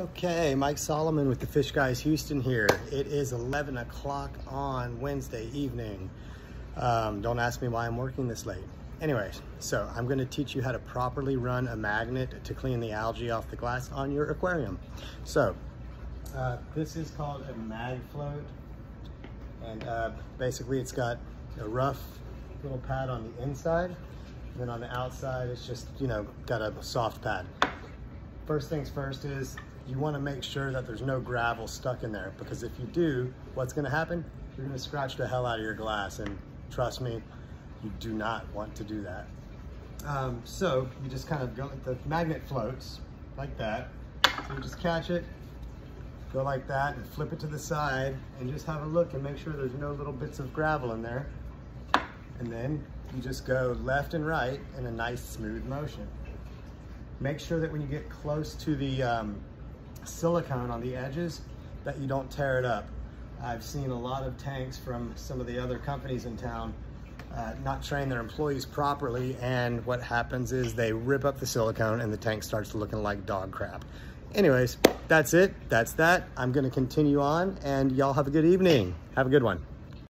Okay, Mike Solomon with the Fish Guys Houston here. It is 11 o'clock on Wednesday evening. Um, don't ask me why I'm working this late. Anyways, so I'm gonna teach you how to properly run a magnet to clean the algae off the glass on your aquarium. So, uh, this is called a mag float. And uh, basically it's got a rough little pad on the inside. And then on the outside, it's just, you know, got a soft pad. First things first is you wanna make sure that there's no gravel stuck in there because if you do, what's gonna happen? You're gonna scratch the hell out of your glass and trust me, you do not want to do that. Um, so you just kind of go, the magnet floats like that. So you just catch it, go like that and flip it to the side and just have a look and make sure there's no little bits of gravel in there. And then you just go left and right in a nice smooth motion. Make sure that when you get close to the um, silicone on the edges that you don't tear it up. I've seen a lot of tanks from some of the other companies in town uh, not train their employees properly and what happens is they rip up the silicone and the tank starts looking like dog crap. Anyways, that's it. That's that. I'm going to continue on and y'all have a good evening. Have a good one.